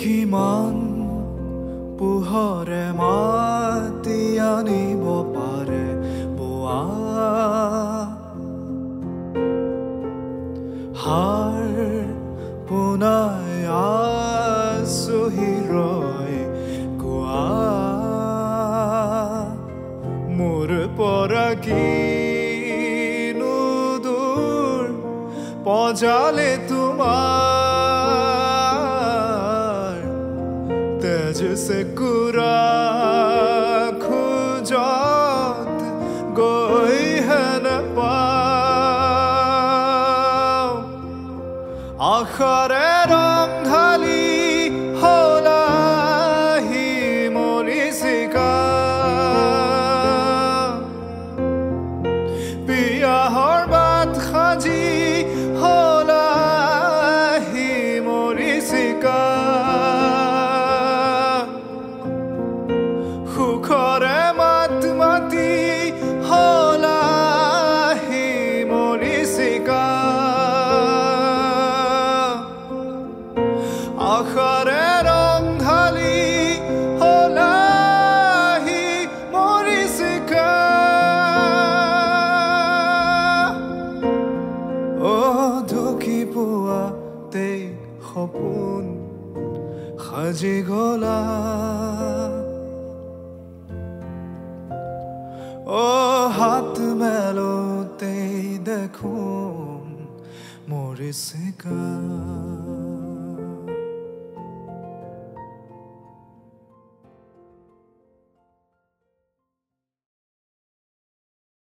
কিমান পোহৰে মাতি আনিব পাৰে বোৱা? হাৰ পুনৰ কিনো পজালে তোমাৰ তেজ সে কুৰা খোজত গৈ হেন পাওঁ। আশাৰে ৰং ঢালি সুখৰে মাত মাতি হলাহি মৰিচিকা আশাৰে ৰং ঢালি হলাহি মৰিচিকা অ ঢুকি পোৱাতেই সপোন সাজি গলা। ও হাত মেলোতেই দেখোন মরিচিকা